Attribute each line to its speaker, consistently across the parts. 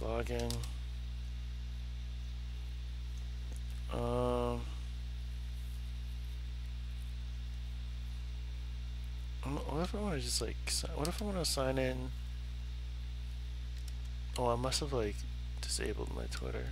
Speaker 1: like login. Um, what if I want to just like, what if I want to sign in? Oh, I must have like disabled my Twitter.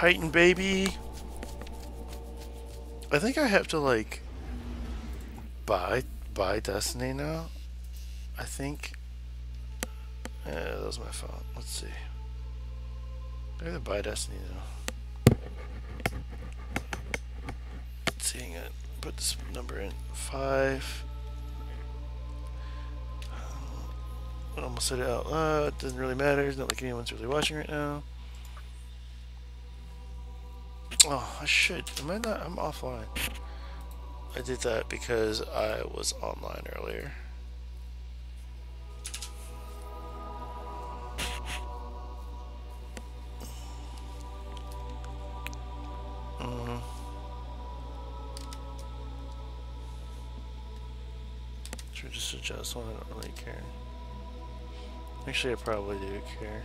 Speaker 1: Titan baby. I think I have to like buy buy Destiny now. I think. Yeah, that was my fault. Let's see. I to buy Destiny now. Seeing it. Put this number in. Five. Uh, I almost said it out loud. It doesn't really matter. It's not like anyone's really watching right now. Oh, I should. Am I not? I'm offline. I did that because I was online earlier. Mm. Should just adjust one? I don't really care. Actually, I probably do care.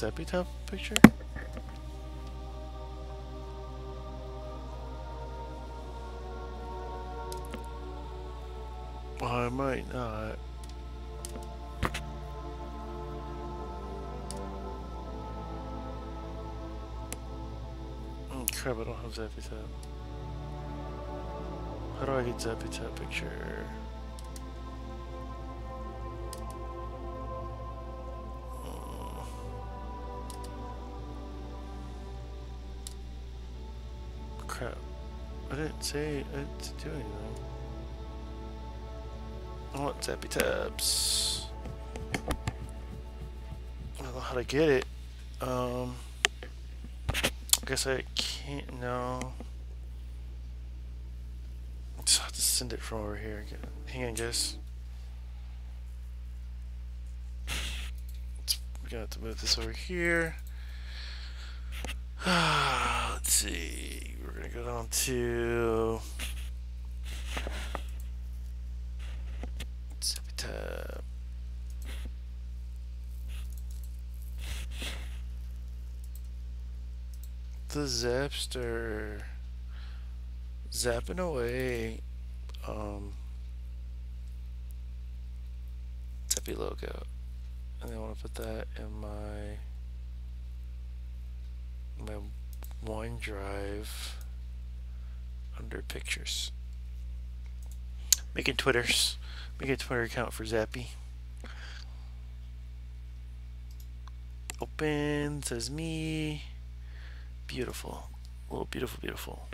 Speaker 1: That epitaph picture? I might not. Oh crap, I don't have ZappyTap. How do I get ZappyTap picture? Say it doing do anything. I want Zappy Tabs. I don't know how to get it. Um, I guess I can't, no. Just have to send it from over here. Hang on, guys. We're gonna have to move this over here. Let's see. We're gonna go down to tab. The Zapster zapping away um Zappy logo. And I want to put that in my my OneDrive under pictures. Making Twitters. Make a Twitter account for Zappy. Open, says me. Beautiful. Oh, beautiful, beautiful.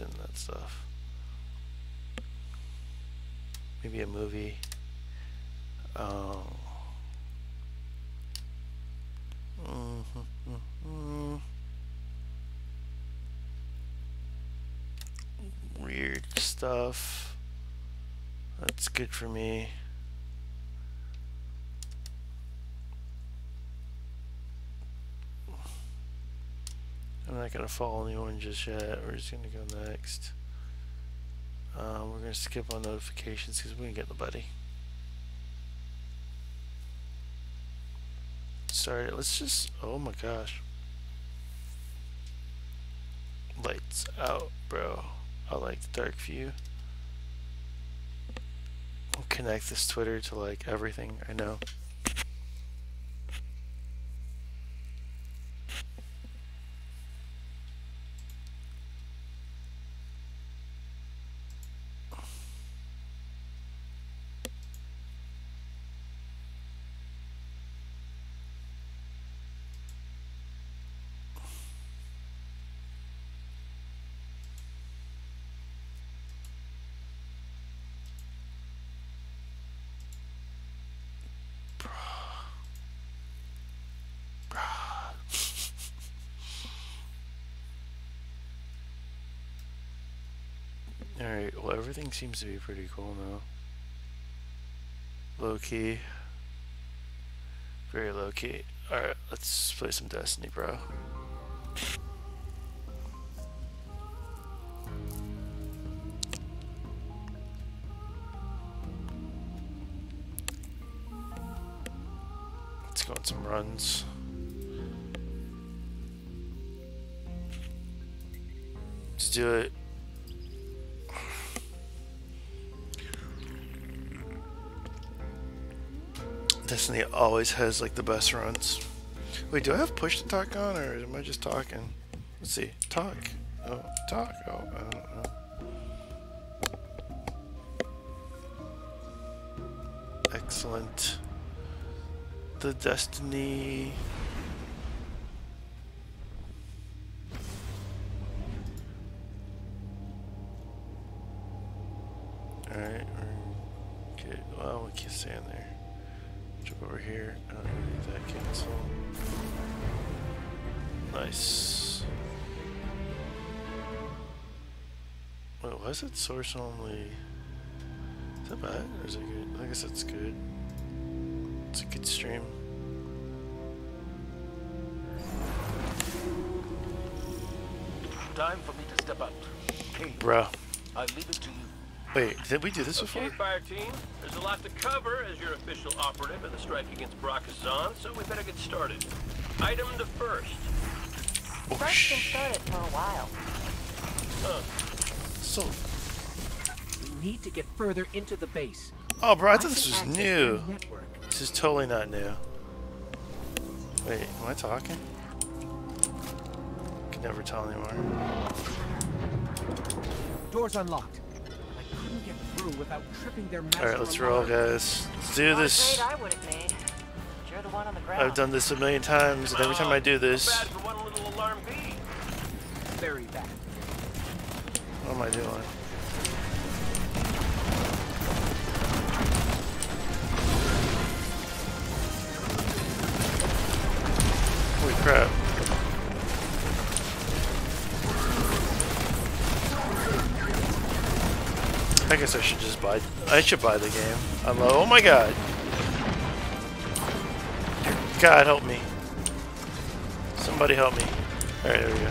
Speaker 1: Interested in that stuff. Maybe a movie. Um, mm-hmm, mm-hmm, mm-hmm. stuff. That's good for me. I'm not gonna follow anyone just yet. We're just gonna go next. Um, we're gonna skip on notifications because we can get the buddy. Sorry, let's just. Oh my gosh. Lights out, bro. I like the dark view. I'll connect this Twitter to like everything I know. Alright, well everything seems to be pretty cool now. Low key. Very low key. Alright, let's play some Destiny, bro. Let's go on some runs. Let's do it. Destiny always has like the best runs. Wait, do I have push to talk on or am I just talking? Let's see. Talk. Oh, talk. Oh, I don't know. Excellent. The Destiny. Wait, was source only? Is that bad or is it good? I guess that's good. It's a good stream.
Speaker 2: Time for me to step out. Hey,
Speaker 1: Bruh.
Speaker 2: I leave it to you.
Speaker 1: Wait, did we do this
Speaker 3: Okay,
Speaker 1: before?
Speaker 3: fire team. There's a lot to cover as your official operative in the strike against Bracus Zahn, so we better get started. Item the first.
Speaker 1: Oh,
Speaker 4: Strike's been started for a while.
Speaker 1: so.
Speaker 5: We need to get further into the base.
Speaker 1: Oh, bro, I thought
Speaker 5: can
Speaker 1: this was new. This is totally not new. Wait, am I talking? Can never tell anymore.
Speaker 5: Doors unlocked. I couldn't get through without tripping their
Speaker 1: Alright, let's roll, guys. Let's do
Speaker 4: Not
Speaker 1: this.
Speaker 4: I would have made. But You're the one on the.
Speaker 1: I've done this a million times, and every time I do this,
Speaker 3: Bad for one little alarm bee.
Speaker 5: Very bad.
Speaker 1: what am I doing? Crap. I guess I should just buy. I should buy the game. I'm low. Oh my god. God help me. Somebody help me. Alright, there we go.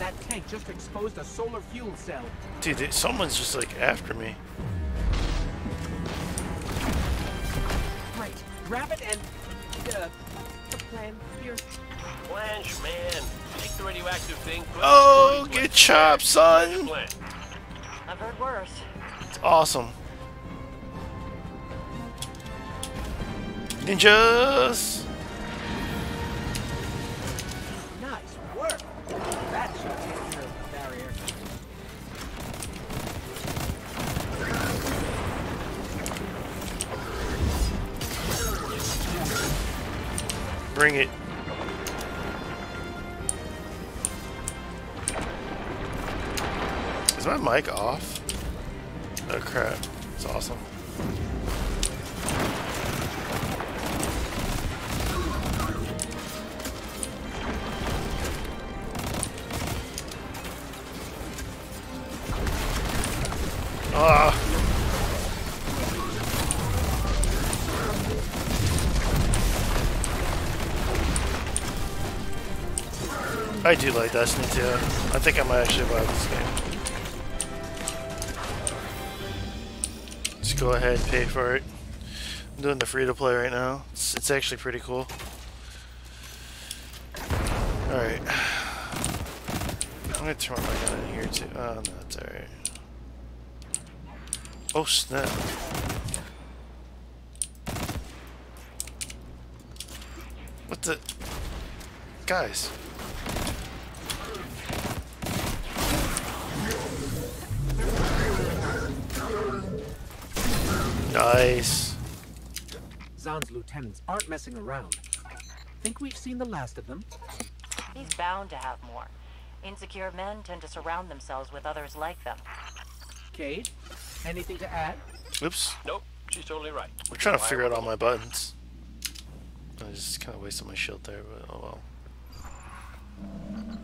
Speaker 5: That tank just exposed a solar fuel cell.
Speaker 1: Dude, someone's just like after me.
Speaker 5: Great. Grab it and uh, the plan here.
Speaker 3: Blanche, man. Take the radioactive thing.
Speaker 1: Oh,
Speaker 3: in the
Speaker 1: get
Speaker 3: toilet.
Speaker 1: chopped, son!
Speaker 4: I've heard worse.
Speaker 1: It's awesome. Ninjas!
Speaker 5: Nice work. That should take care of the barrier.
Speaker 1: Bring it. Is my mic off? Oh crap. It's awesome. Ah. I do like Destiny too. I think I might actually buy this game. Just go ahead and pay for it. I'm doing the free to play right now. It's, it's actually pretty cool. Alright. I'm gonna turn my gun in here too. Oh, no, that's alright. Oh, snap. What the? Guys. Nice.
Speaker 5: Zahn's lieutenants aren't messing around. Think we've seen the last of them?
Speaker 4: He's bound to have more. Insecure men tend to surround themselves with others like them.
Speaker 5: Cayde, anything to add?
Speaker 1: Oops.
Speaker 3: Nope, she's totally right.
Speaker 1: We're trying to figure out all my buttons. I just kind of wasted my shield there, but oh well.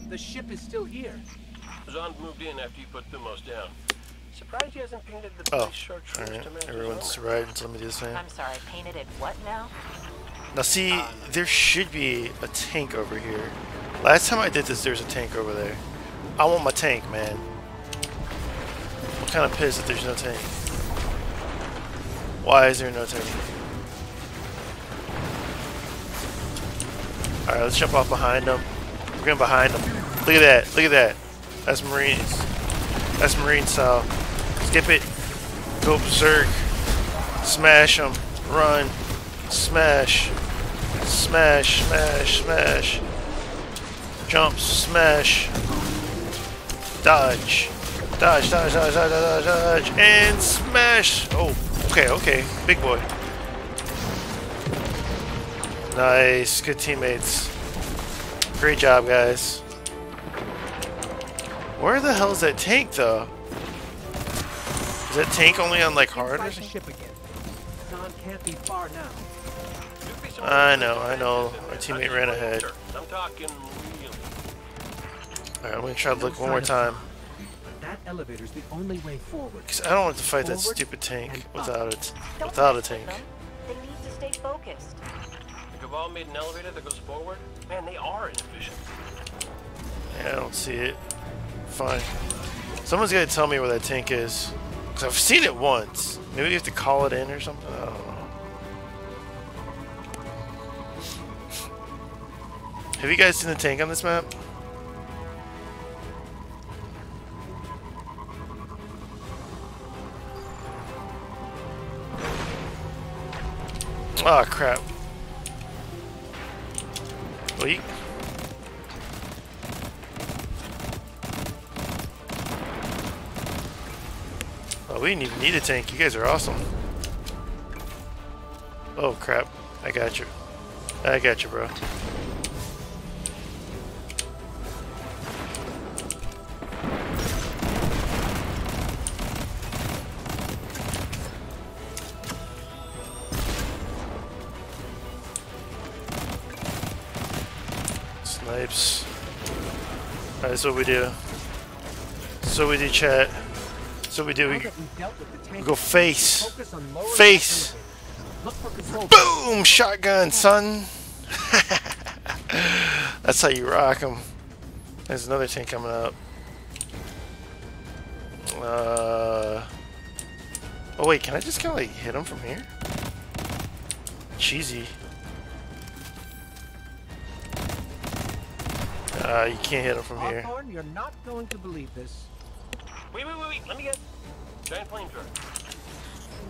Speaker 5: The ship is still here.
Speaker 3: Zahn moved in after you put Thumos down. Surprised he hasn't painted the
Speaker 1: Oh,
Speaker 3: place chartreuse
Speaker 1: alright.
Speaker 3: to
Speaker 1: Everyone's
Speaker 3: owner.
Speaker 1: right until let me do this thing.
Speaker 4: I'm sorry, painted it what now?
Speaker 1: Now see, there should be a tank over here. Last time I did this, there's a tank over there. I want my tank, man. I'm kind of pissed that there's no tank. Why is there no tank? Alright, let's jump off behind them. We're going behind them. Look at that. Look at that. That's Marines. That's Marine style. Skip it. Go berserk. Smash them. Run. Smash. Smash, smash, smash. Jump, smash. Dodge. Dodge, dodge, dodge, dodge, dodge, dodge, and smash. Oh, okay, okay. Big boy. Nice. Good teammates. Great job, guys. Where the hell is that tank, though? Is that tank only on, like, hard or something?
Speaker 5: ship again. Zahn can't be far now.
Speaker 3: Should be some
Speaker 1: I know, I know. My teammate ran ahead.
Speaker 3: I'm.
Speaker 1: Alright, I'm gonna try to look one more time.
Speaker 5: That elevator's the only way forward.
Speaker 1: Cause I don't want to fight that stupid tank without it, without a tank.
Speaker 4: They need to stay focused.
Speaker 3: The Cabal made an elevator that goes forward. Man, they are inefficient.
Speaker 1: Yeah, I don't see it. Fine. Someone's gotta tell me where that tank is. Cause I've seen it once. Maybe you have to call it in or something. I don't know. Have you guys seen the tank on this map? Ah, crap. Wait. Oh, we didn't even need a tank. You guys are awesome. Oh, crap. I got you. I got you, bro. Snipes. That's what we do. So we do chat. So we do. We,
Speaker 5: we've dealt with the tank,
Speaker 1: we go face.
Speaker 5: focus on lowering
Speaker 1: Face.
Speaker 5: that elevator. Look for control.
Speaker 1: Boom! Shotgun, son. That's how you rock them. There's another tank coming up. Uh. Oh wait, can I just kind of like hit him from here? Cheesy. Uh, you can't hit him from here.
Speaker 5: You're not going to believe this.
Speaker 3: Wait, wait, wait, wait. Let me get. Giant flamethrower.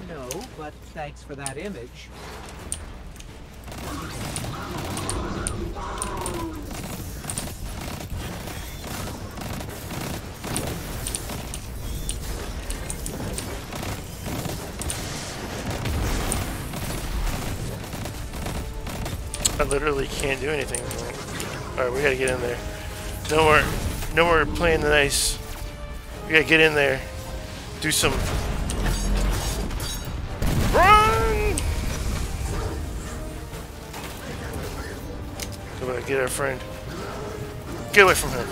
Speaker 5: No, but thanks for that image.
Speaker 1: I literally can't do anything. Alright, we gotta get in there. No more, no more playing the nice. Gotta get in there. Do some. Run! Come on, get our friend. Get away from him.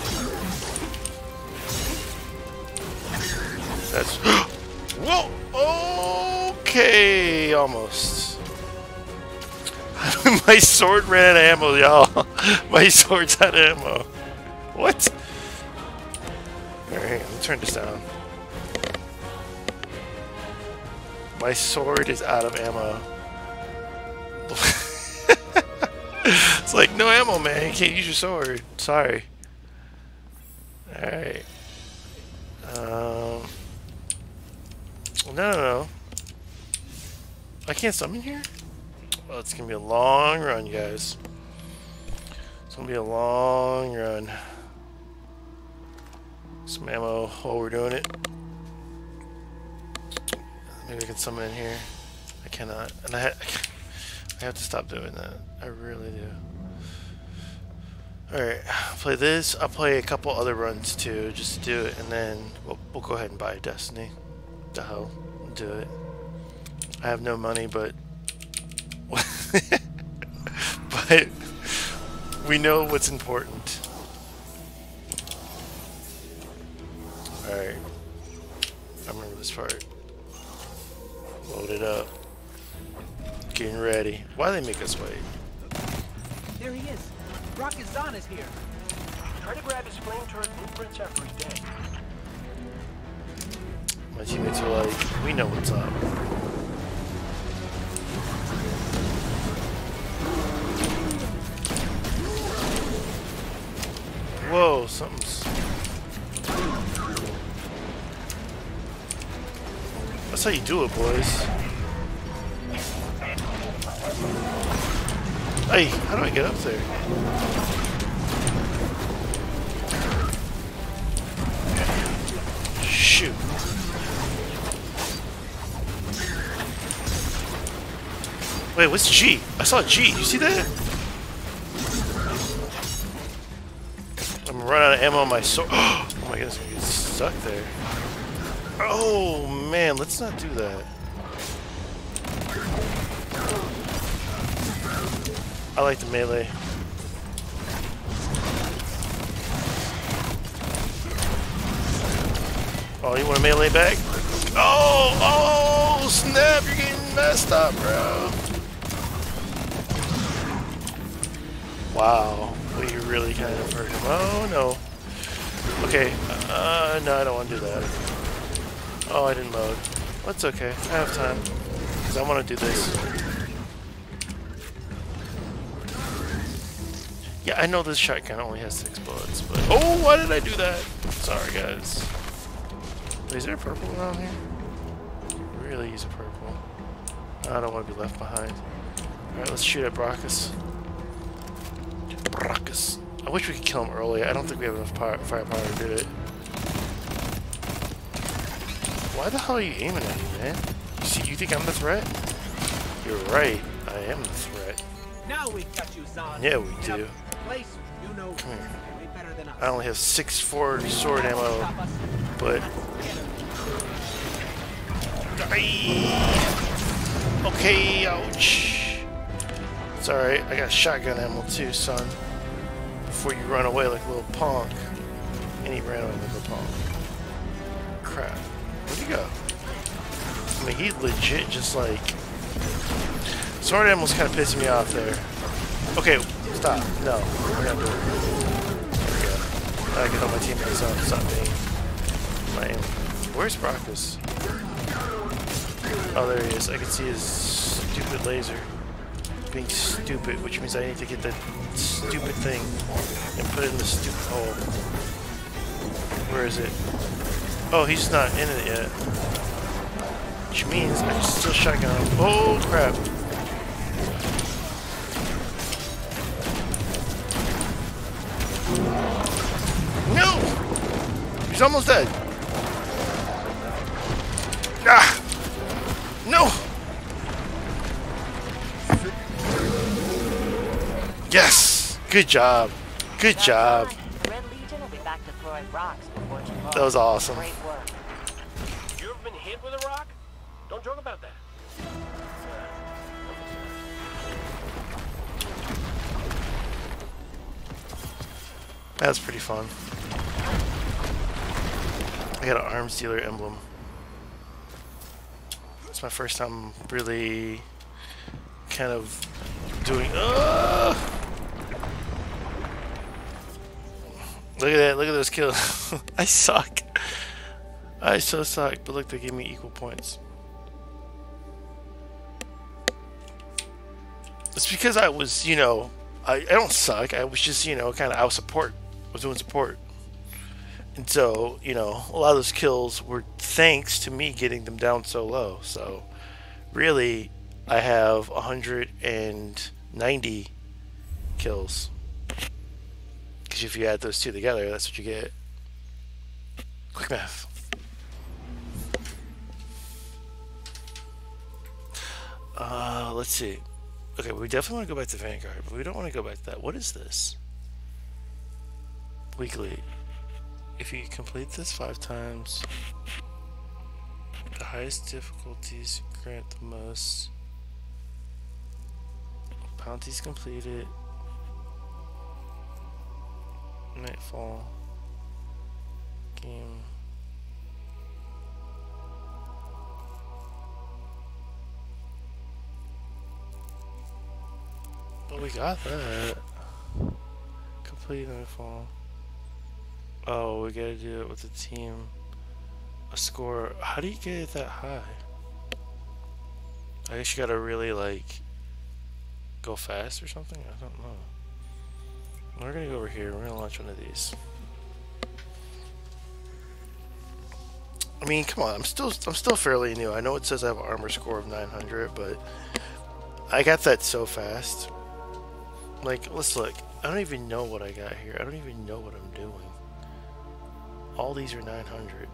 Speaker 1: That's. Whoa! Okay, almost. My sword ran out of ammo, y'all. My sword's out of ammo. What? Alright, let me turn this down. My sword is out of ammo. it's like, no ammo, man. You can't use your sword. Sorry. Alright. Um. No, no, no. I can't summon here? Well, it's gonna be a long run, guys. It's gonna be a long run. Some ammo while we're doing it. Maybe I can summon in here. I cannot. And I, ha I have to stop doing that. I really do. Alright, play this. I'll play a couple other runs too, just to do it, and then we'll, we'll go ahead and buy Destiny. The hell, do it. I have no money, but but we know what's important. This part. Load it up. Getting ready. Why they make us wait?
Speaker 5: There he is. Bracus Zahn is here.
Speaker 3: Try to grab his flame turret blueprints he's dead.
Speaker 1: My teammates are like, we know what's up. Whoa, something's... That's how you do it, boys. Hey, how do I get up there? Shoot. Wait, what's G? I saw G. You see that? I'm running out of ammo on my sword. Oh my goodness, I'm getting stuck there. Oh man, let's not do that. I like the melee. Oh, you want a melee back? Oh, oh, snap! You're getting messed up, bro. Wow, you really kind of hurt him. Oh no. Okay, uh, no, I don't want to do that. Oh, I didn't load. That's okay. I have time. Because I want to do this. Yeah, I know this shotgun only has six bullets, but... Oh, why did I do that? Sorry, guys. Is there purple around here? Really use a purple. I don't want to be left behind. Alright, let's shoot at Brockus. Brockus. I wish we could kill him early. I don't think we have enough power, firepower to do it. Why the hell are you aiming at me, man? You see, you think I'm the threat? You're right. I am the threat.
Speaker 5: Now we've got you, Zahn.
Speaker 1: Yeah, we do.
Speaker 5: Place you know hmm.
Speaker 1: Come here.
Speaker 5: than us.
Speaker 1: I only have six forward sword ammo, but... Aye. Okay, ouch. It's alright, I got shotgun ammo too, son. Before you run away like a little punk. And he ran away like a punk. Crap. Where'd he go? I mean, he legit just like... Sword ammo's kind of pissing me off there. Okay, stop. No, we're gonna do it. There we go. I can help my teammates out. Stop me. Aim. Where's Brockus? Oh, there he is. I can see his stupid laser. Being stupid, which means I need to get that stupid thing and put it in the stupid hole. Oh. Where is it? Oh, he's not in it yet. Which means I can still shotgun him. Oh, crap. No! He's almost dead. Ah! No! Yes! Good job. Good job. That was awesome.
Speaker 4: Great work.
Speaker 3: You ever been hit with a rock? Don't joke about that.
Speaker 1: That's pretty fun. I got an arms dealer emblem. It's my first time really kind of doing. Uh, look at that! Look at those kills. I suck. I so suck. But look, they gave me equal points. It's because I was, you know, I, I don't suck. I was just, you know, kind of out support. I was doing support. And so, you know, a lot of those kills were thanks to me getting them down so low. So, really, I have 190 kills. Because if you add those two together, that's what you get. Quick math. Uh, let's see. Okay, we definitely want to go back to Vanguard, but we don't want to go back to that. What is this? Weekly. If you complete this five times, the highest difficulties grant the most bounties completed. Nightfall. Game. Well, we got that. Complete Nightfall. Oh, we gotta do it with a team. A score. How do you get it that high? I guess you gotta really, like, go fast or something? I don't know. We're gonna go over here. We're gonna launch one of these. I mean, come on. I'm still I'm still fairly new. I know it says I have an armor score of 900, but I got that so fast. Like, let's look. I don't even know what I got here. I don't even know what I'm doing. All these are 900.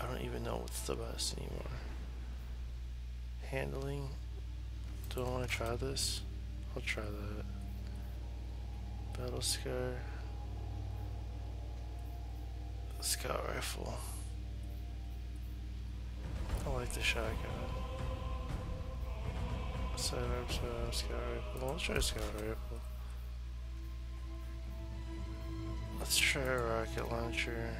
Speaker 1: I don't even know what's the best anymore. Handling. Do I want to try this? I'll try that. Battle Scar. Scout Rifle. I like the shotgun. Sidearm, sidearm, scout rifle. Let's try scout rifle. Let's try a rocket launcher.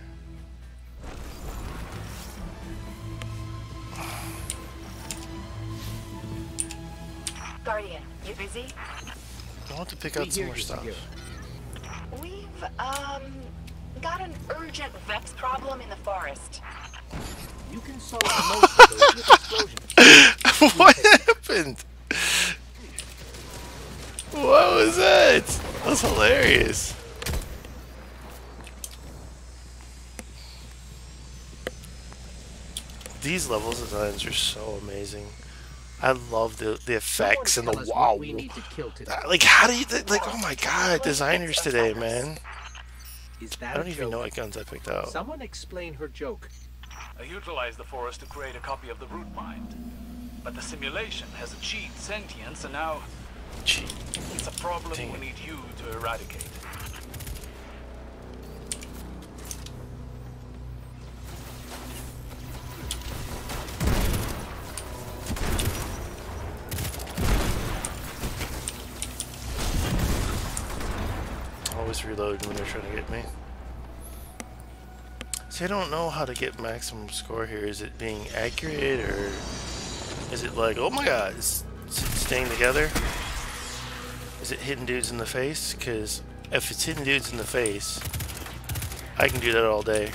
Speaker 4: Guardian, you busy?
Speaker 1: I want to pick out some more stuff.
Speaker 4: We've, um, got an urgent Vex problem in the forest.
Speaker 5: You can solve most of those with explosions.
Speaker 1: what happened? What was that? That was hilarious. These level designs are so amazing. I love the the effects and the
Speaker 5: tell us what
Speaker 1: wow.
Speaker 5: we need to kill today.
Speaker 1: Like how do you like? Oh my god, designers today, man.
Speaker 5: Is that
Speaker 1: I don't
Speaker 5: a
Speaker 1: even know what guns I picked out.
Speaker 5: Someone explain her joke.
Speaker 2: I utilized the forest to create a copy of the root mind. But the simulation has achieved sentience and now
Speaker 1: Gee,
Speaker 2: it's a problem
Speaker 1: Dang
Speaker 2: we need you to eradicate.
Speaker 1: Always reload when they're trying to get me. See, I don't know how to get maximum score here. Is it being accurate or is it like, oh my god, is, it staying together? Is it hitting dudes in the face? Because if it's hitting dudes in the face, I can do that all day.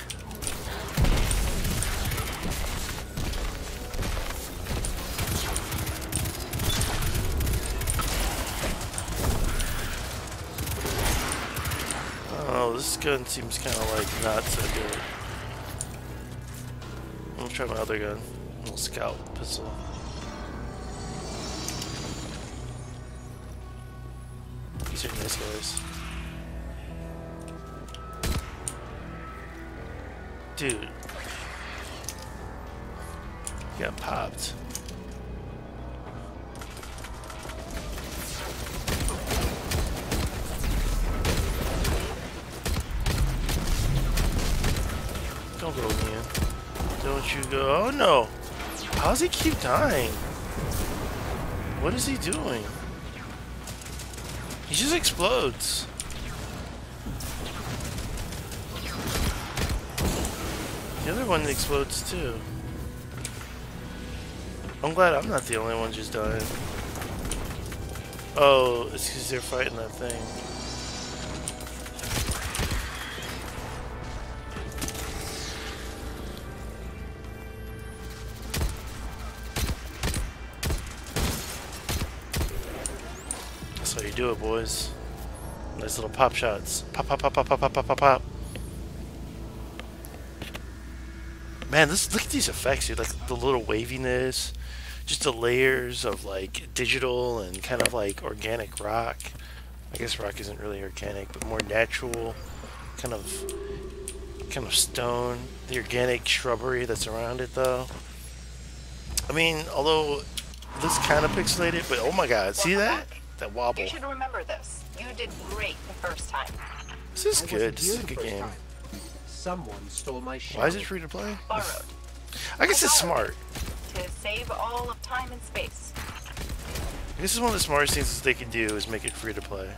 Speaker 1: Gun seems kind of like not so good. I'm gonna try my other gun, little scout pistol. Dying? What is he doing? He just explodes. The other one explodes too. I'm glad I'm not the only one just dying. Oh, it's because they're fighting that thing. That's how you do it, boys. Nice little pop shots. Pop, pop, pop, pop, pop, pop, pop, pop, pop. Man, this look at these effects, dude. Like the little waviness, just the layers of like digital and kind of like organic rock. I guess rock isn't really organic, but more natural, kind of, kind of stone. The organic shrubbery that's around it, though. I mean, although this kind of pixelated, but oh my god, see that? That wobble.
Speaker 6: You should remember this. You did great the first time.
Speaker 1: This is
Speaker 5: I
Speaker 1: good. This
Speaker 5: here
Speaker 1: is a good game.
Speaker 5: time. Someone stole my shell.
Speaker 1: Why is it free to play?
Speaker 6: Borrowed.
Speaker 1: I guess it's smart.
Speaker 6: To save all of time and space.
Speaker 1: This is one of the smartest things that they can do is make it free to play.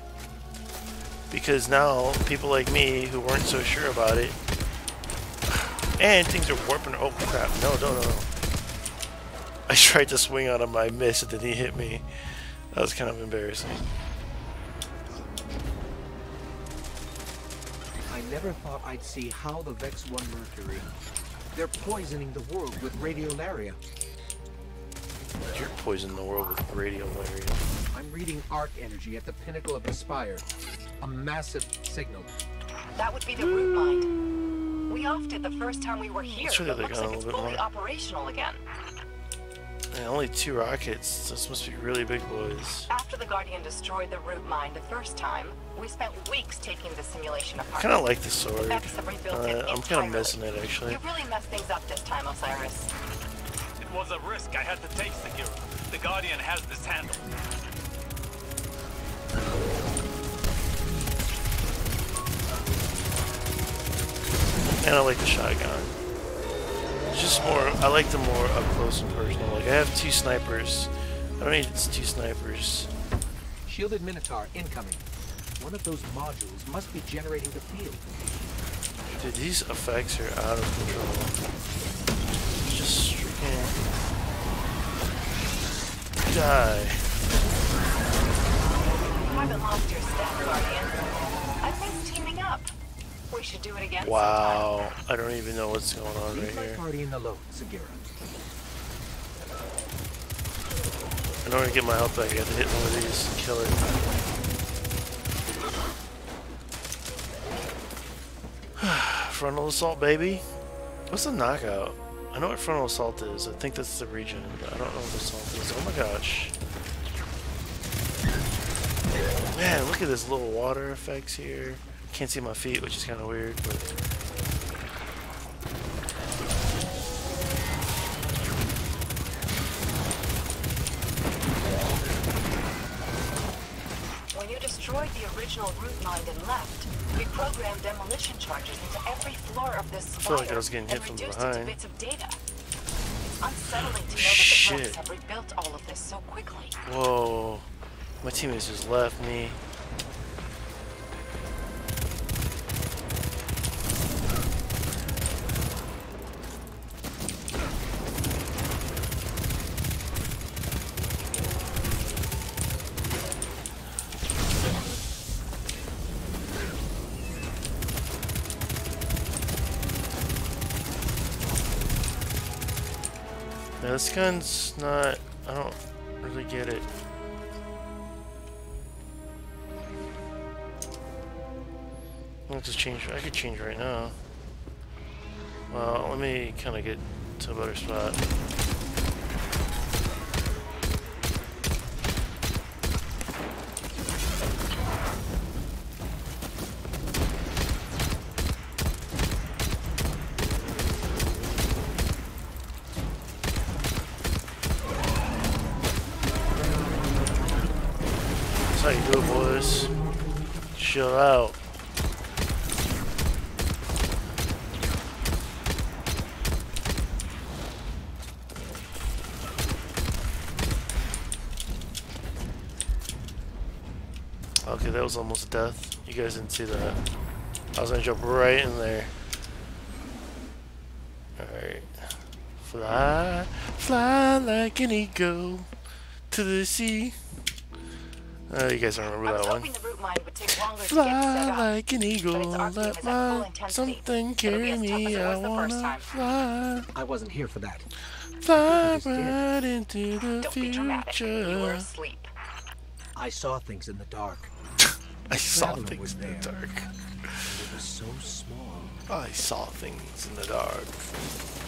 Speaker 1: Because now people like me who weren't so sure about it, and things are warping. Oh crap! No, no, no, no. I tried to swing on him, I missed, and then he hit me. That was kind of embarrassing.
Speaker 5: I never thought I'd see how the Vex won Mercury. They're poisoning the world with radiolaria.
Speaker 1: You're poisoning the world with radiolaria.
Speaker 5: I'm reading arc energy at the pinnacle of the spire. A massive signal.
Speaker 6: That would be the root mind. We offed it the first time we were here,
Speaker 1: Let's
Speaker 6: but looks like it's fully
Speaker 1: more.
Speaker 6: operational again.
Speaker 1: And only two rockets. So this must be really big boys.
Speaker 6: After the Guardian destroyed the root mind the first time, we spent weeks taking the simulation apart.
Speaker 1: I Kind of like the sword.
Speaker 6: Vex have rebuilt it
Speaker 1: Uh, I'm kind of missing it actually.
Speaker 6: You really messed things up this time, Osiris.
Speaker 2: It was a risk I had to take, Sagira. The Guardian has this handle.
Speaker 1: And I like the shotgun. It's just more, I like the more up close and personal. Like, I have two snipers. I don't need two snipers.
Speaker 5: Shielded Minotaur incoming. One of those modules must be generating the field.
Speaker 1: Dude, these effects are out of control. Just freaking. Die.
Speaker 6: You haven't lost your step, Guardian. I think teaming up. We should do it again
Speaker 1: Wow. I don't even know what's going on right
Speaker 5: Leave my
Speaker 1: here.
Speaker 5: guardian alone, Sagira.
Speaker 1: In order to get my health back, I have to hit one of these and kill it. frontal assault, baby. What's a knockout? I know what frontal assault is. I think that's the region, but I don't know what the assault is. Oh my gosh. Man, look at this little water effects here. Can't see my feet, which is kind of weird, but
Speaker 6: When you destroyed the original root mind and left, we programmed demolition charges into every floor of this spire
Speaker 1: feel like I was getting hit
Speaker 6: and
Speaker 1: from
Speaker 6: reduced
Speaker 1: behind.
Speaker 6: it to bits of data. It's unsettling to know that the
Speaker 1: Shit.
Speaker 6: Have rebuilt all of this so quickly.
Speaker 1: whoa. My teammates just left me. Gun's not. I don't really get it. I'll just change. I could change right now. Well, let me kind of get to a better spot. Chill out. Okay, that was almost death. You guys didn't see that. I was gonna jump right in there. Alright. Fly, fly like an eagle to the sea. Uh, you guys don't remember that one.
Speaker 6: Hoping the root mind would take longer to get set
Speaker 1: Fly
Speaker 6: up.
Speaker 1: like an eagle,
Speaker 6: Arcane
Speaker 1: let
Speaker 6: is at full
Speaker 1: my something
Speaker 6: It'll
Speaker 1: carry
Speaker 6: as tough as
Speaker 1: me. I
Speaker 6: was
Speaker 1: wanna fly,
Speaker 5: I wasn't here for that.
Speaker 1: fly right into the
Speaker 6: Don't be dramatic. You were
Speaker 1: future.
Speaker 6: asleep.
Speaker 5: I saw things in the dark.
Speaker 1: I saw things in the dark.
Speaker 5: It was so small.
Speaker 1: I saw things in the dark.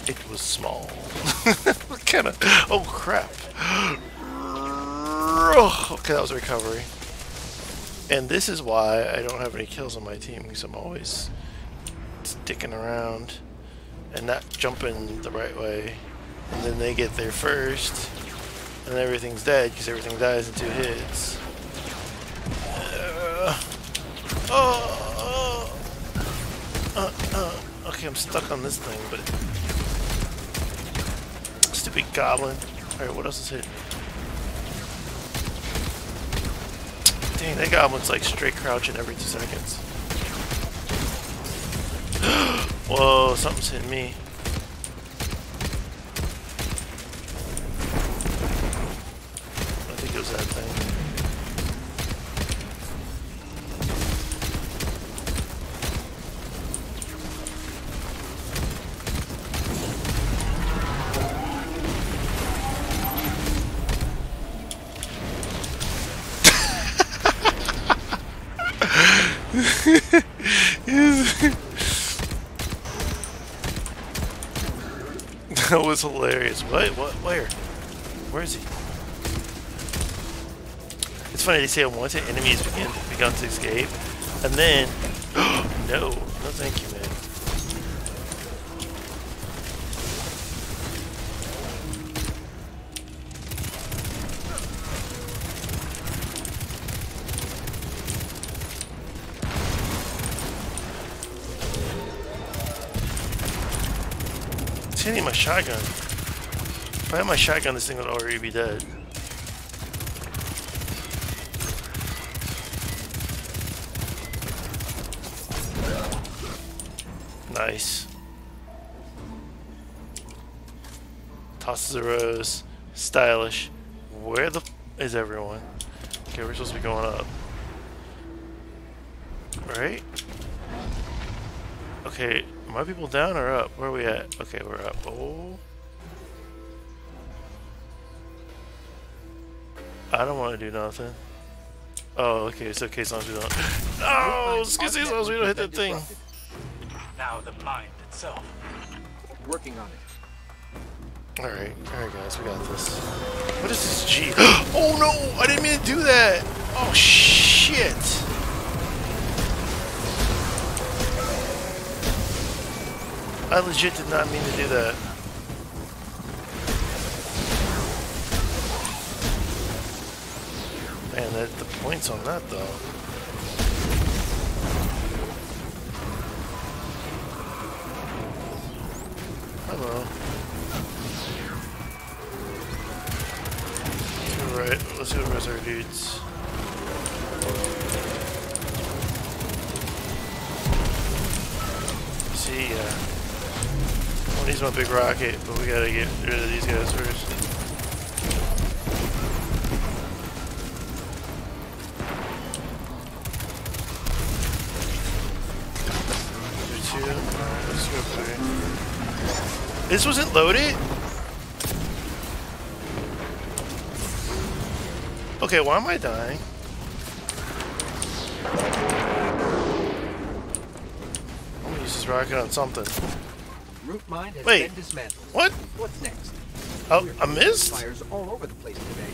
Speaker 1: It was small. what kind of? Oh crap! Okay, that was a recovery. And this is why I don't have any kills on my team because I'm always sticking around and not jumping the right way. And then they get there first, and everything's dead because everything dies in two hits. Uh, oh, uh, uh, okay, I'm stuck on this thing, but stupid goblin. All right, what else is hitting? Dang, that goblin's like straight crouching every two seconds. Whoa, something's hitting me. I think it was that thing. Was hilarious. What? What? Where? Where is he? It's funny they say once enemy has begin, begun to escape, and then no, no, thank you, shotgun. If I had my shotgun, this thing would already be dead. Nice. Tosses a rose. Stylish. Where the is everyone? Okay, we're supposed to be going up. Right? Okay, my people down or up? Where are we at? Okay, we're up. Oh. I don't want to do nothing. Oh, okay, it's okay as long as we don't. No! I was as oh, long as we don't hit that thing.
Speaker 2: Now the mind itself.
Speaker 5: Working on it.
Speaker 1: Alright, alright guys, we got this. What is this G? Oh no! I didn't mean to do that! Oh shit! I legit did not mean to do that. Man, that, the points on that though. Hello. Alright, let's go rest our dudes. See ya. He's my big rocket, but we gotta get rid of these guys first. This wasn't loaded? Okay, why am I dying? I'm gonna use this rocket on something.
Speaker 5: Root mind has
Speaker 1: Wait.
Speaker 5: been dismantled.
Speaker 1: What?
Speaker 5: What's next?
Speaker 1: Oh, I missed?
Speaker 5: Fires all over the place today.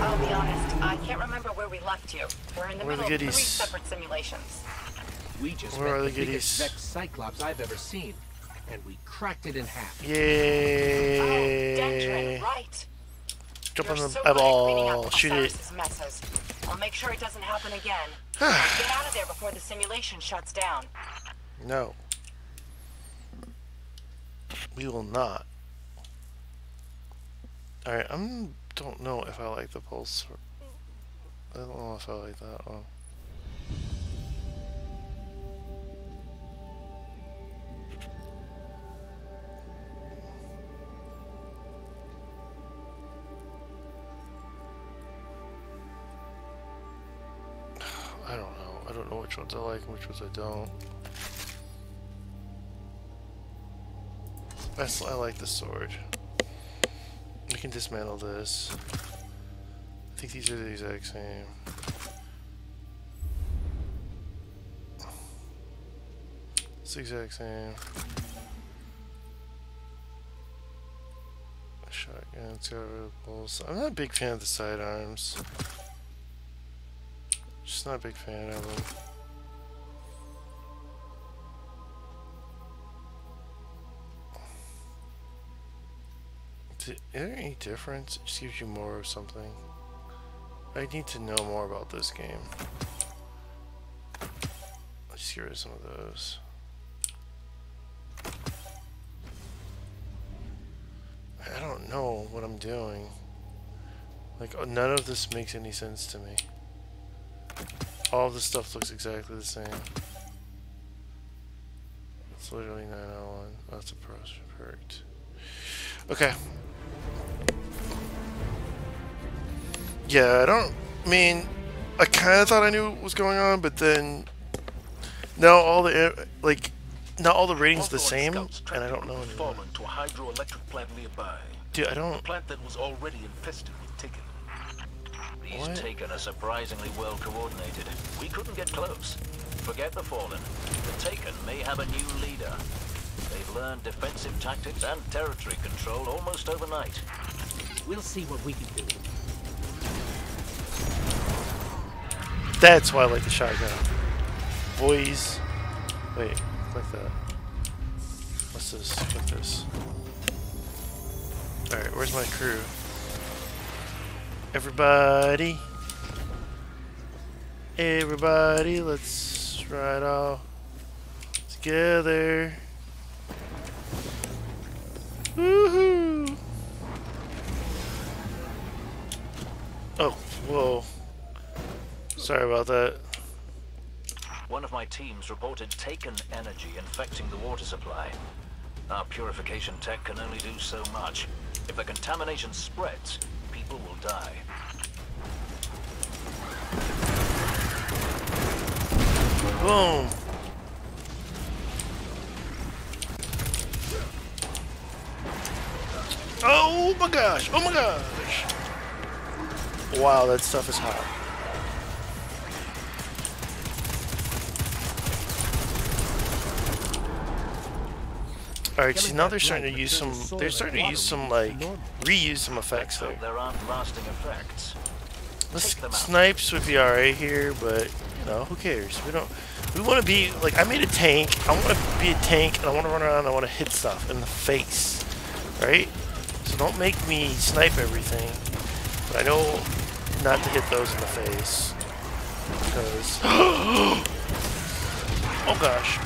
Speaker 6: I'll be honest, I can't remember where we left you. We're in the
Speaker 1: Where are the
Speaker 6: middle of three separate simulations.
Speaker 5: We just
Speaker 1: Where
Speaker 5: met
Speaker 1: are
Speaker 5: the
Speaker 1: the
Speaker 5: biggest? Vex Cyclops I've ever seen, and we cracked it in half.
Speaker 6: Oh,
Speaker 1: Yay!
Speaker 6: Dendron, right.
Speaker 1: Jump on
Speaker 6: You're
Speaker 1: the
Speaker 6: so good at cleaning
Speaker 1: eyeball. Shoot it.
Speaker 6: Messes. I'll make sure it doesn't happen again. Get out of there before the simulation shuts down.
Speaker 1: No we will not. Alright, I don't know if I like the pulse. I don't know if I like that one. I don't know. I don't know which ones I like and which ones I don't. I, I like the sword. We can dismantle this. I think these are the exact same. It's the exact same. Shotgun, it's got ripples. I'm not a big fan of the sidearms. Just not a big fan of them. Is there any difference? It just gives you more of something. I need to know more about this game. Let's get rid of some of those. I don't know what I'm doing. Like, uh, none of this makes any sense to me. All this stuff looks exactly the same. It's literally 901. That's a perfect. Okay. Yeah, I don't I mean I kind of thought I knew what was going on, but then now all the like not all the ratings are the same, and I don't know anymore.
Speaker 2: Fallen to a hydroelectric plant nearby.
Speaker 1: Dude, I don't.
Speaker 2: The plant that was already infested with Taken.
Speaker 7: These
Speaker 1: What?
Speaker 7: Taken are surprisingly well coordinated. We couldn't get close. Forget the Fallen. The Taken may have a new leader. They've learned defensive tactics and territory control almost overnight.
Speaker 5: We'll see what we can do.
Speaker 1: That's why I like the shotgun. Boys. Wait, click that. What's this? Click this. Alright, where's my crew? Everybody. Everybody, let's ride off together. Woohoo! Oh, whoa. Sorry about that.
Speaker 7: One of my teams reported Taken energy infecting the water supply. Our purification tech can only do so much. If the contamination spreads, people will die.
Speaker 1: Boom. Oh my gosh! Oh my gosh! Wow, that stuff is hot. Alright, see now they're starting to use some they're starting to use some like reuse some effects there.
Speaker 7: There aren't lasting effects.
Speaker 1: The
Speaker 7: Take them out.
Speaker 1: snipes would be alright here, but you know, who cares? We don't. We want to be like I made a tank. I want to be a tank, and I want to run around. and I want to hit stuff in the face, right? So don't make me snipe everything. But I know not to hit those in the face because. oh gosh.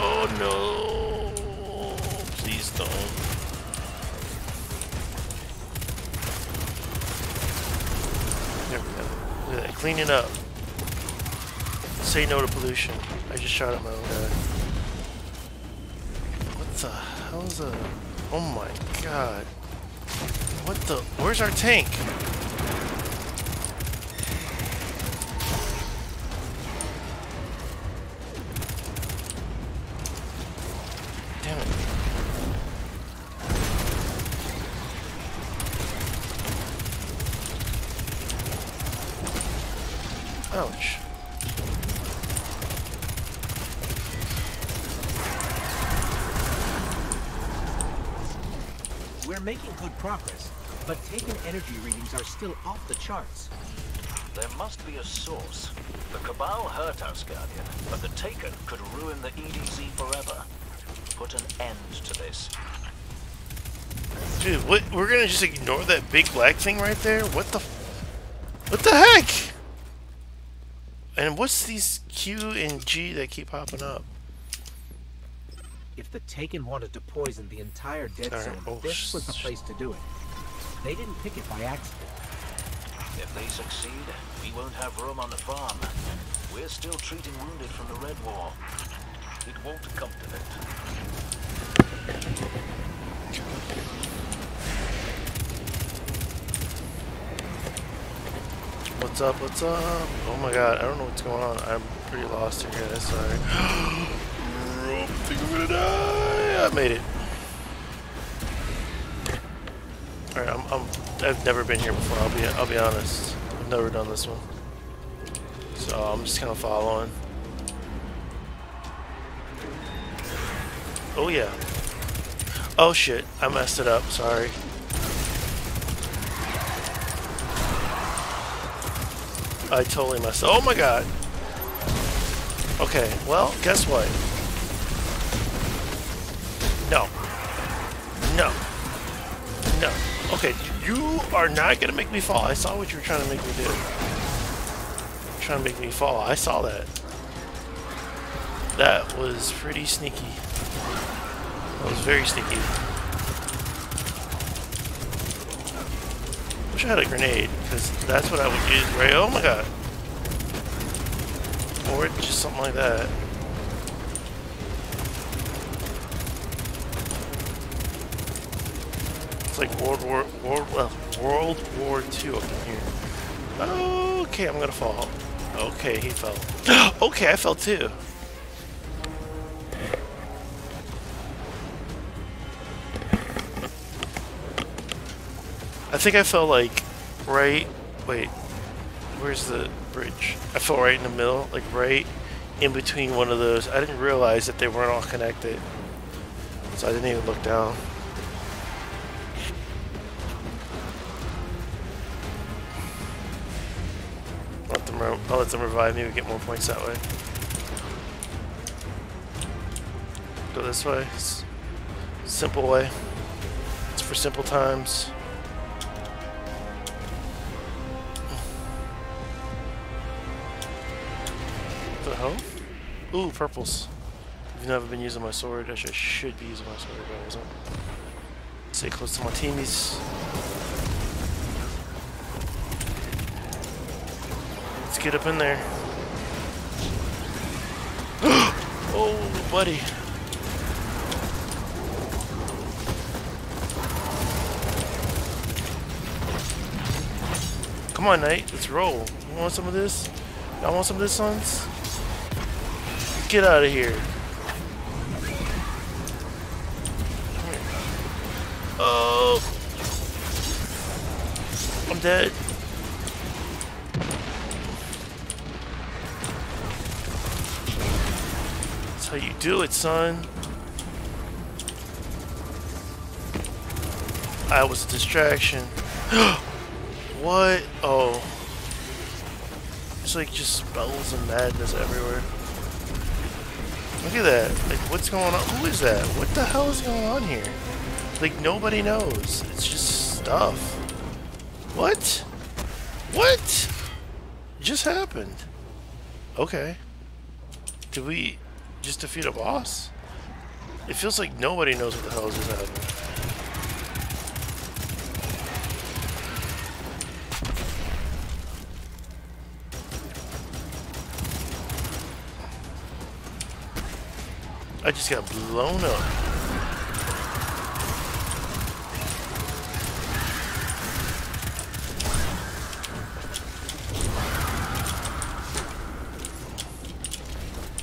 Speaker 1: Oh no! Please don't. There we go. Look at that. Cleaning up. Say no to pollution. I just shot at my own guy. What the hell is a... Oh my god. What the... Where's our tank? Ouch.
Speaker 5: We're making good progress, but taken energy readings are still off the charts.
Speaker 7: There must be a source. The Cabal hurt us, Guardian, but the Taken could ruin the EDZ forever. Put an end to this.
Speaker 1: Dude, what? We're gonna just ignore that big black thing right there? What the? What the heck? And what's these Q and G that keep popping up?
Speaker 5: If the Taken wanted to poison the entire dead
Speaker 1: Alright,
Speaker 5: zone,
Speaker 1: oh,
Speaker 5: this was the place to do it. They didn't pick it by accident.
Speaker 7: If they succeed, we won't have room on the farm. We're still treating wounded from the Red War.
Speaker 2: It won't come to that.
Speaker 1: What's up? What's up? Oh my god, I don't know what's going on. I'm pretty lost here, guys. Sorry. I think I'm gonna die. I made it. Alright, I'm, I'm, I've never been here before, I'll be, I'll be honest. I've never done this one. So I'm just kind of following. Oh yeah. Oh shit, I messed it up, sorry. I totally messed up. Oh my god. Okay, well, guess what? No. No. No. Okay, you are not gonna make me fall. I saw what you were trying to make me do. You're trying to make me fall. I saw that. That was pretty sneaky. That was very sneaky. Had a grenade, because that's what I would use, right? Oh my god. Or just something like that. It's like World War World well, World War II up in here. Okay, I'm gonna fall. Okay, he fell. okay, I fell too. Think I fell like right. Wait, where's the bridge? I fell right in the middle, like right in between one of those. I didn't realize that they weren't all connected, so I didn't even look down. Let them. I'll let them revive me. We get more points that way. Go this way. Simple way. It's for simple times. Ooh, purples. I've never been using my sword. I should be using my sword if I wasn't. Stay close to my teamies. Let's get up in there. oh, buddy. Come on, Knight. Let's roll. You want some of this? Y'all want some of this, sons? Get out of here. Oh! I'm dead. That's how you do it, son. I was a distraction. what? Oh. It's like just spells and madness everywhere. Look at that. Like, what's going on? Who is that? What the hell is going on here? Like, nobody knows. It's just stuff. What? What? Just happened. Okay. Did we just defeat a boss? It feels like nobody knows what the hell is happening. I just got blown up.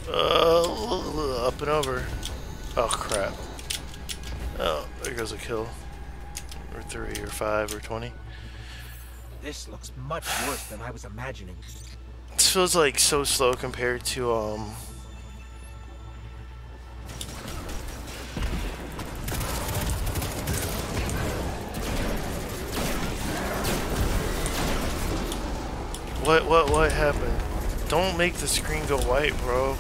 Speaker 1: Uh, up and over. Oh crap. Oh, there goes a kill. Or three, or five, or twenty.
Speaker 5: This looks much worse than I was imagining.
Speaker 1: This feels like so slow compared to um What what what happened? Don't make the screen go white, bro.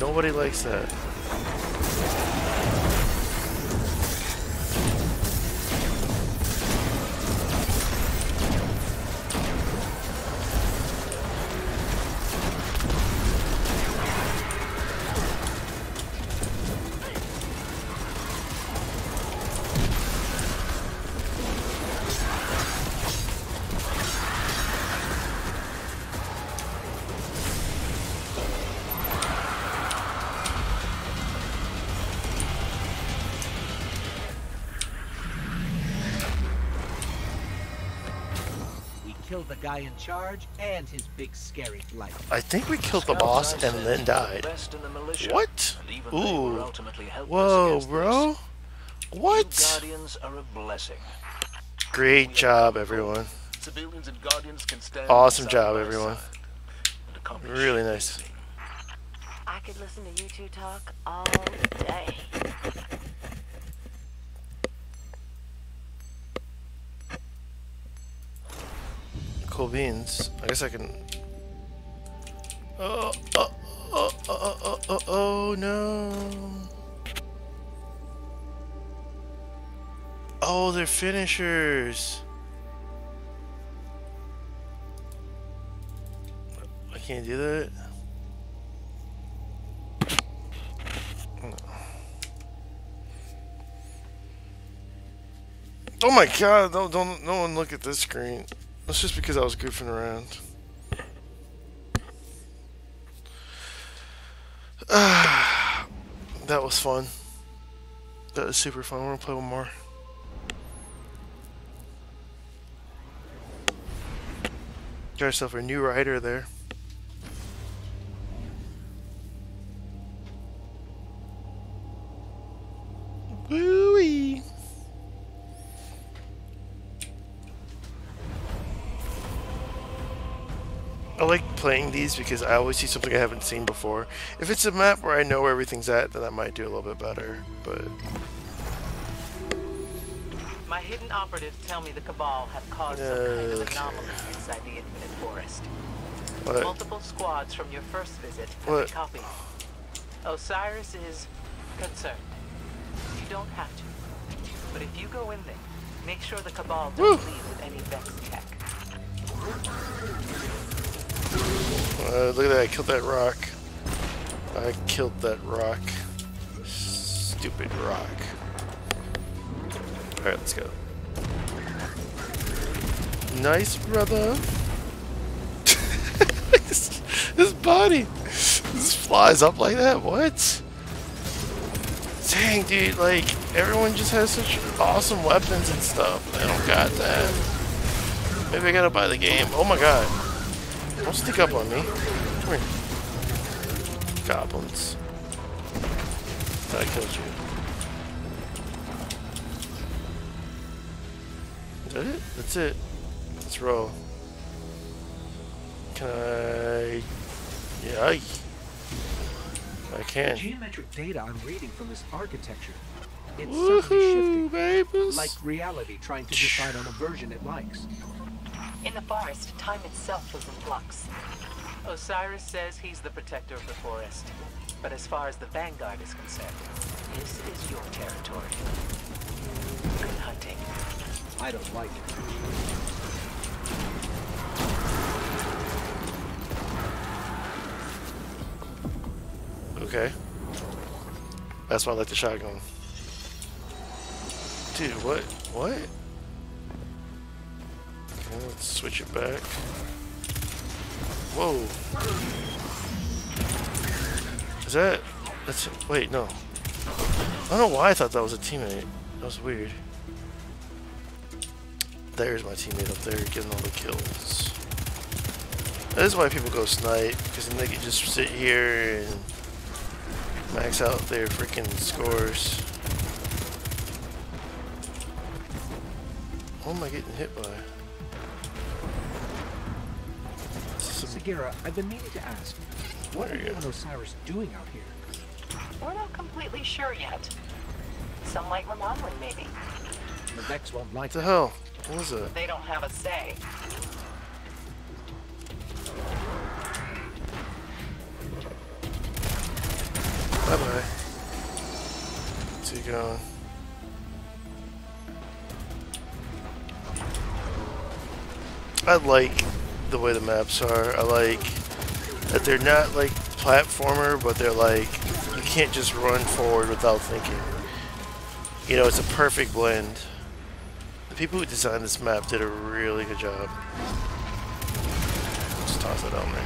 Speaker 1: Nobody likes that.
Speaker 5: Killed the guy in charge and his big scary flight.
Speaker 1: I think we killed the boss and then died.
Speaker 7: the best in the militia,
Speaker 1: What?
Speaker 7: and even they were
Speaker 1: Ooh. Whoa, bro. What?
Speaker 7: Guardians are a blessing.
Speaker 1: Great job, everyone.
Speaker 2: Civilians and Guardians can stand
Speaker 1: Awesome job, everyone.
Speaker 2: side and accomplish
Speaker 1: Really nice.
Speaker 4: I could listen to you two talk all day.
Speaker 1: Cool beans. I guess I can. Oh, oh, oh, oh, oh, oh, oh, oh no. Oh, they're finishers. I can't do that. Oh my god, don't, don't, no one look at this screen. That's just because I was goofing around. Ah, that was fun. That was super fun. Want to play one more. Got yourself a new rider there. Woo-wee. I like playing these because I always see something I haven't seen before. If it's a map where I know where everything's at, then I might do a little bit better. But
Speaker 8: My hidden operatives tell me the Cabal have caused some kind of
Speaker 1: Okay.
Speaker 8: anomaly inside the Infinite Forest.
Speaker 1: what?
Speaker 8: Multiple squads from your first visit have
Speaker 1: What?
Speaker 8: been copied. Osiris is concerned. You don't have to. But if you go in there, make sure the Cabal don't
Speaker 1: Woo.
Speaker 8: leave with any Vex tech.
Speaker 1: Uh, look at that! I killed that rock. I killed that rock. Stupid rock. All right, let's go. Nice, brother. this, this body just flies up like that. What? Dang, dude! Like everyone just has such awesome weapons and stuff. I don't got that. Maybe I gotta buy the game. Oh my god! Don't stick up on me. Come here. Goblins. I killed you. Is that it? That's it. Let's roll. Can I... Yeah, I... I
Speaker 5: The
Speaker 1: can.
Speaker 5: geometric data I'm reading from this architecture, it's suddenly shifting,
Speaker 1: babies!
Speaker 5: like reality trying to decide on a version it likes.
Speaker 6: In the forest, time itself was in flux.
Speaker 8: Osiris says he's the protector of the forest. But as far as the Vanguard is concerned, this is your territory. Good hunting.
Speaker 5: I don't like it.
Speaker 1: Okay. That's why I like the shotgun. Dude, what? What? Okay, let's switch it back. Whoa. Is that... That's... Wait, no. I don't know why I thought that was a teammate. That was weird. There's my teammate up there getting all the kills. That is why people go snipe, because then they can just sit here and max out their freaking scores. What am I getting hit by? Some-
Speaker 5: Sagira, I've been meaning to ask, what are
Speaker 1: you
Speaker 5: you
Speaker 1: go.
Speaker 5: and Osiris doing out here?
Speaker 6: We're not completely sure yet. Some light remodeling, maybe.
Speaker 5: The Vex won't like
Speaker 1: What the
Speaker 5: that.
Speaker 1: hell? What was that?
Speaker 6: They don't have a say.
Speaker 1: Bye bye. What's he going? I like the way the maps are. I like that they're not like platformer, but they're like you can't just run forward without thinking. You know, it's a perfect blend. The people who designed this map did a really good job. Just toss it on there.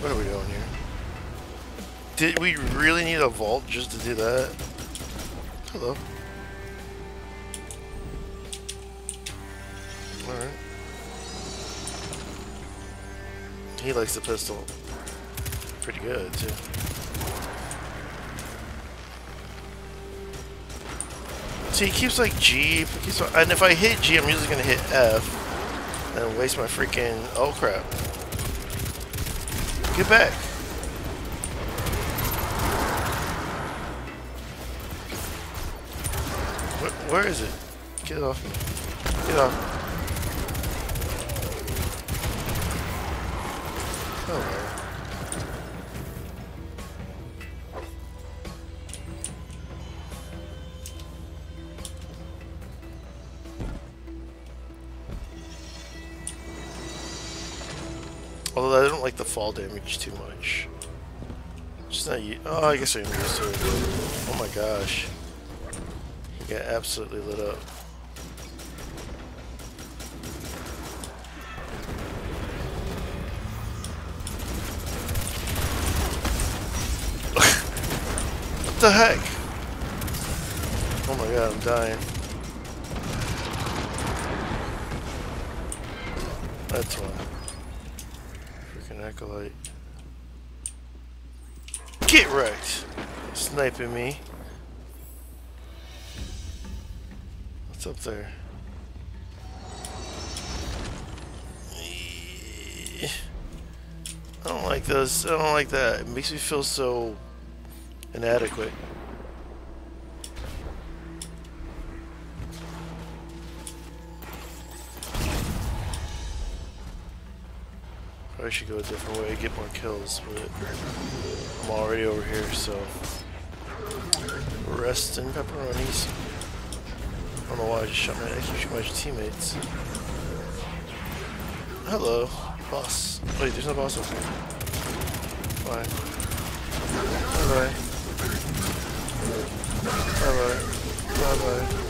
Speaker 1: What are we doing here? Did we really need a vault just to do that? Hello. He likes the pistol pretty good too. See, he keeps like G, keeps, and if I hit G, I'm usually gonna hit F and waste my freaking. Oh crap! Get back! Where, where is it? Get off me! Get off! Although I don't like the fall damage too much. Just not Oh, I guess I'm used to it. Oh my gosh. He got absolutely lit up. what the heck? Oh my god, I'm dying. That's why. Acolyte. Get wrecked! Sniping me. What's up there? I don't like this. I don't like that. It makes me feel so inadequate. Should go a different way, get more kills, but I'm already over here, so rest in pepperonis. I don't know why I just shot my I keep shooting my teammates. Hello, boss. Wait, there's no boss over here. Bye. Bye bye. Bye bye. Bye bye.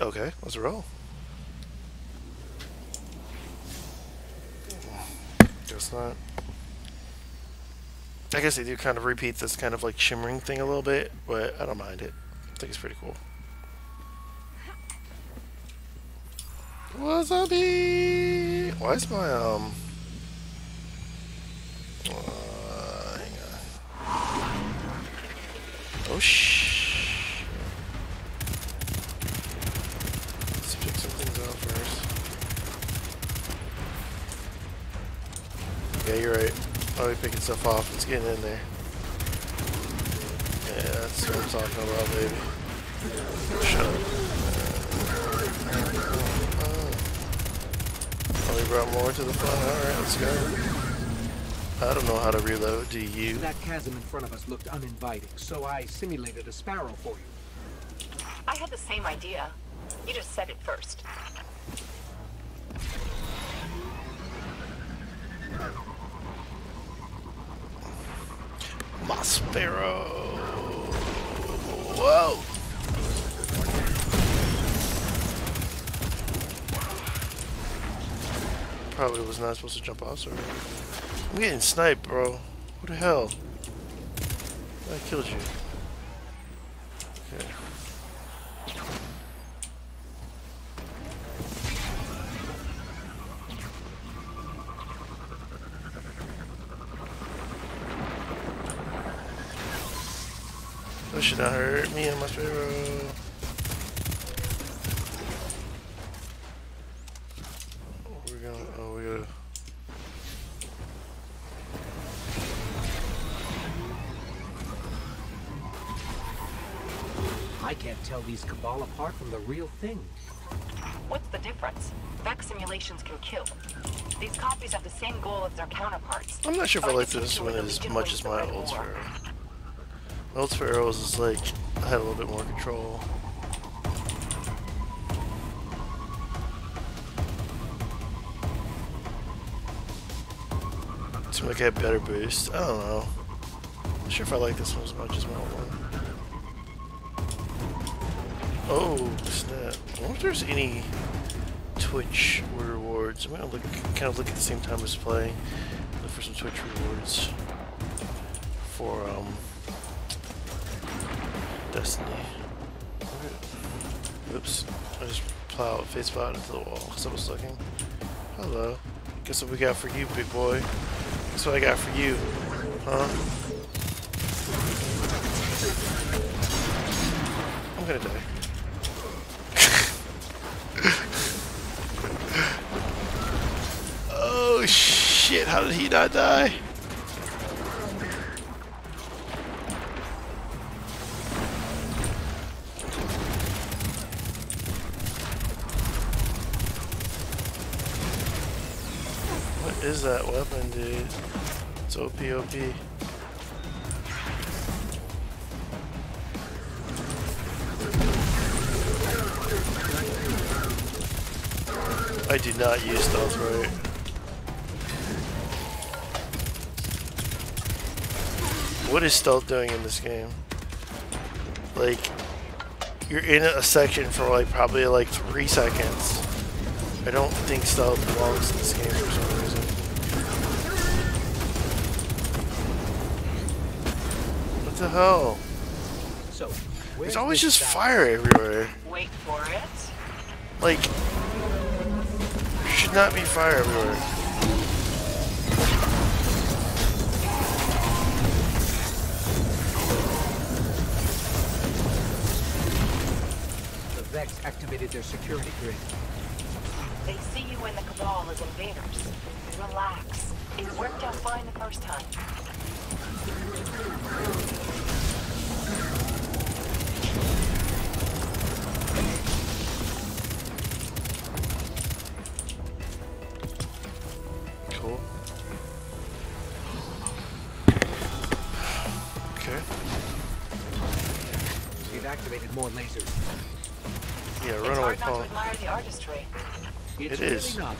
Speaker 1: Okay, let's roll. Guess not. I guess they do kind of repeat this kind of like shimmering thing a little bit, but I don't mind it. I think it's pretty cool. Wasabi! Why is my, um... Uh, hang on. Oh, shh. Let's pick some things out first. Yeah, you're right. I'll be picking stuff off. It's getting in there. Yeah, that's what I'm talking about, baby. Shut up. Oh, we brought more to the fun. Alright, let's go. I don't know how to reload, do you?
Speaker 5: That chasm in front of us looked uninviting, so I simulated a sparrow for you.
Speaker 6: I had the same idea. You just said it first.
Speaker 1: Sparrow. Whoa! Probably was not supposed to jump off, sorry. I'm getting sniped, bro. What the hell? I killed you. Me and my sparrow. We're gonna, oh, we gotta.
Speaker 5: I can't tell these Cabal apart from the real thing.
Speaker 6: What's the difference? Vex simulations can kill. These copies have the same goal as their counterparts.
Speaker 1: I'm not sure if I like this one as much as my old
Speaker 6: War.
Speaker 1: sparrow. Old sparrow was just like, I had a little bit more control. Seemed like I had better boost. I don't know. Not sure if I like this one as much as my old one. Oh, snap. I wonder if there's any Twitch rewards. I'm gonna look, kind of look at the same time as playing. Look for some Twitch rewards for um, Destiny. Oops. I just plowed, face plowed into the wall because I was looking. Hello. Guess what we got for you, big boy? Guess what I got for you? Huh? I'm gonna die. oh shit, how did he not die? That weapon, dude? It's OP OP. I do not use stealth right. What is stealth doing in this game? Like, you're in a section for like probably like three seconds. I don't think stealth belongs in this game the hell?
Speaker 5: So,
Speaker 1: There's always just fire everywhere.
Speaker 6: Wait for it.
Speaker 1: Like, there should not be fire everywhere.
Speaker 5: The Vex activated their security grid.
Speaker 6: They see you and the Cabal as invaders. Relax. It worked out fine the first time. It's
Speaker 1: It is.
Speaker 5: really not.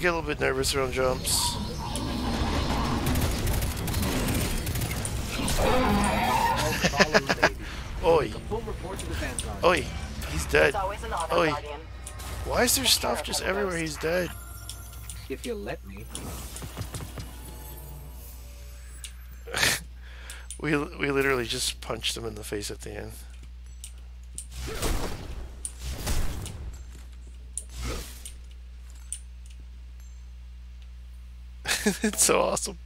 Speaker 1: Get a little bit nervous around jumps. Oi,
Speaker 5: A full report to the Vanguard.
Speaker 1: oi, he's dead.
Speaker 6: It's always an honor,
Speaker 1: Oi. Why is there stuff just everywhere? He's dead.
Speaker 5: If you let me.
Speaker 1: We we literally just punched him in the face at the end. it's so awesome.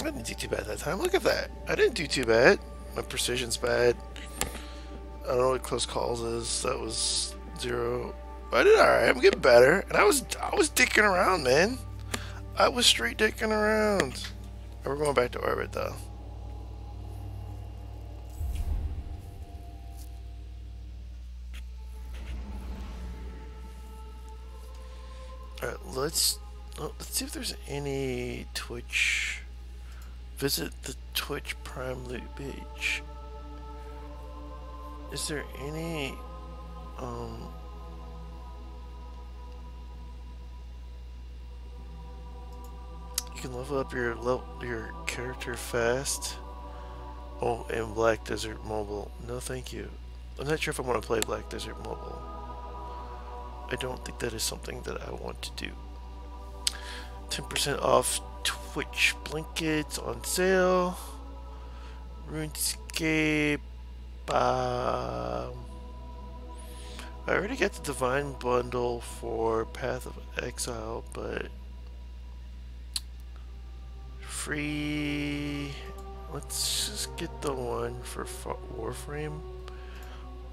Speaker 1: I didn't do too bad that time. Look at that. I didn't do too bad. My precision's bad. I don't know what close calls is. That was zero. I did alright. I'm getting better. And I was I was dicking around, man. I was straight dicking around. We're going back to orbit though. Alright, let's oh, let's see if there's any Twitch Visit the Twitch Prime loot page. Is there any um you can level up your level, your character fast? Oh, and Black Desert Mobile. No, thank you. I'm not sure if I want to play Black Desert Mobile. I don't think that is something that I want to do. 10% off Twitch blankets on sale. RuneScape. Um, I already got the Divine Bundle for Path of Exile, but free. Let's just get the one for Warframe.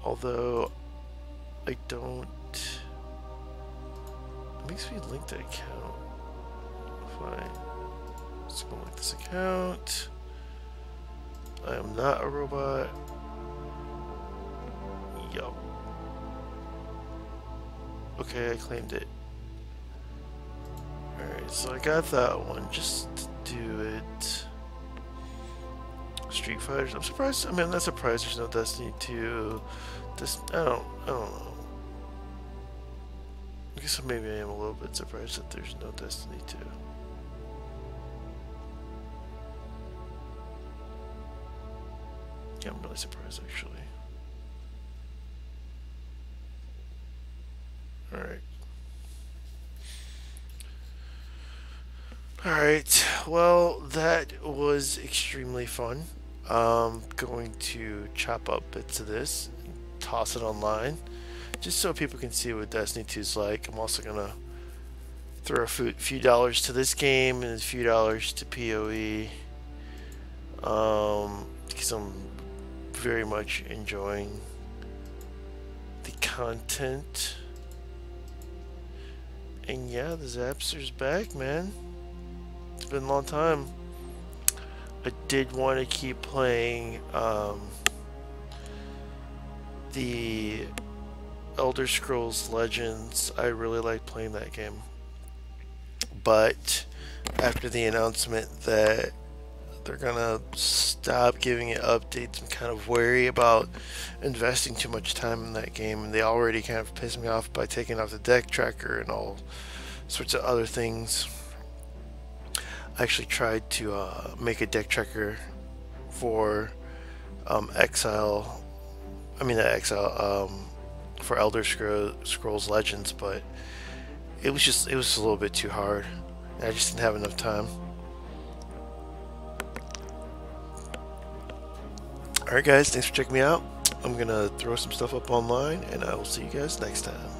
Speaker 1: Although I don't. It makes me link that account. Fine. Let's go link this account. I am not a robot. Yup. Okay, I claimed it. Alright, so I got that one. Just to do it. Street Fighters. I'm surprised. I mean, I'm not surprised there's no Destiny 2. This, I don't, I don't know. I guess maybe I am a little bit surprised that there's no Destiny 2. Yeah, I'm really surprised actually. Alright. Alright, well, that was extremely fun. I'm going to chop up bits of this, toss it online, just so people can see what Destiny 2 is like. I'm also gonna throw a few dollars to this game and a few dollars to PoE, um, because I'm very much enjoying the content. And yeah, the Zapster's back, man. Been a long time. I did want to keep playing um, the Elder Scrolls Legends. I really like playing that game. But after the announcement that they're gonna stop giving it updates, I'm kind of wary about investing too much time in that game. And they already kind of pissed me off by taking off the deck tracker and all sorts of other things. Actually tried to uh, make a deck tracker for um, Exile. I mean, Exile um, for Elder Scrolls Legends, but it was just it was a little bit too hard. I just didn't have enough time. Alright guys, thanks for checking me out. I'm gonna throw some stuff up online and I will see you guys next time.